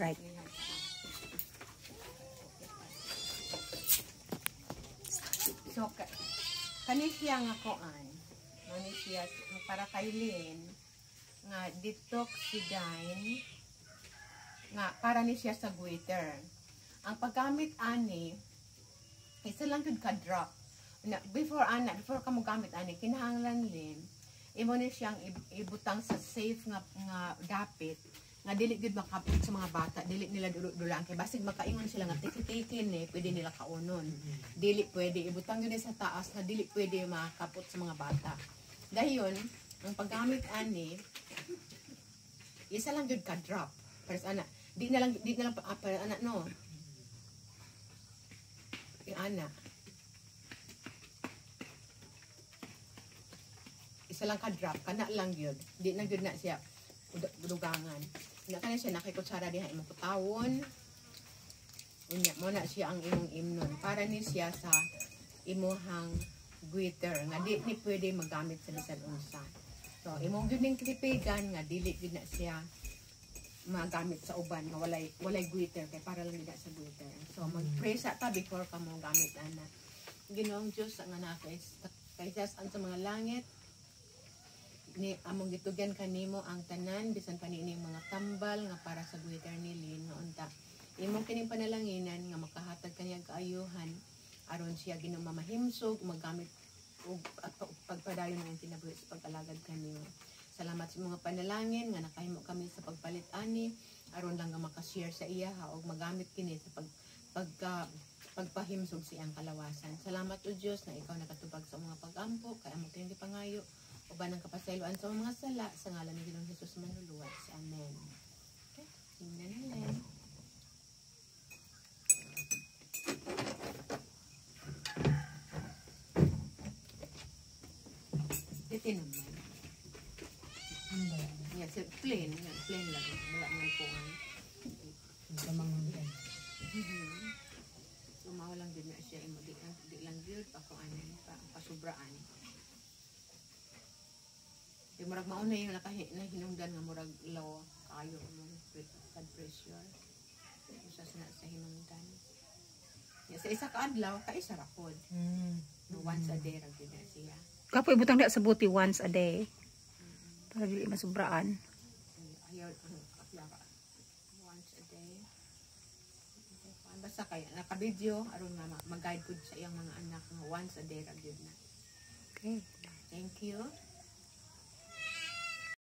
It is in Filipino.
Right. So, ka kani siya nga koan. Kani siya para kay Lynn nga detoxidine nga para ni siya sa goiter. Ang paggamit ani isa lang gud ka drop. Na, before ana, before ka mo gamit ani kinahanglan Lynn imo ni siyang ibutang sa safe nga nga dapit nga dili gud makapit sa mga bata dili nila dulaan kay basig makaingon sila nga tiki-tikin eh pwede nila kaunon. Dili pwede ibutang yun sa taas nga dili pwede makapot sa mga bata. Dayon ang paggamit ani isa lang jud ka drop para ana di na lang di na lang ah, para ana no? Yung ana. Isa lang ka drop kana lang yun di na gyud na siya dugangan na kana siya nakikutsara diha imong kutawon unya mo na siya ang imong imnon. Para ni siya sa imuhang guiter nga di ni pwede magamit sa bisan unsa. So imong gyud ning tipigan nga dili gyud na siya magamit sa uban nga walay walay guiter kay para lang gid sa guiter so mag-pray sa ta before ka mo gamit ana. Ginoong Diyos ang anak kay kay Diyos ang sa mga langit ni among gitugan kanimo ang tanan bisan pa niini mga tambal nga para sa guiter ni nga unta imong kining panalanginan nga makahatag kaniya kaayuhan aron siya ginoo mamahimsog magamit og pagpadayon ang kinabuhi sa pag-alagad kanimo. Salamat sa mga panalangin nga nakahimo kami sa pagpalit ani aron lang nga makashare sa iya ha og magamit kini sa pag pagka pagpahimsog siyang kalawasan. Salamat o Diyos na ikaw nakatubag sa mga pag-ampo, kaya mo kayong pangayo, uban ng kapasayloan sa mga sala, sa ngalan ni Ginoong Jesus manuluwas. Amen. Okay, tingnan natin. Ito naman. Ano ba yan? Yeah, plain. Plain lang. Wala man po ang Gamang yan. Tumawa lang din na siya. Di, lang- di lang yun. Pa kung ano, pa, pasubraan. Murag yung nakahi, na hinungdan nga murag low kayo mo blood pressure. Isa sa sa hinungdan. Ya, sa isa ka adlaw, ka isa ra pod. Mm. No, once a day ra gyud siya. Kapoy butang di sa buti once a day. Para dili masubraan. Ayaw aklara. Once a day. Basta kaya naka-video aron nga ma- mag-guide pud sa iyang mga anak nga once a day ra gyud na. Okay. Thank you.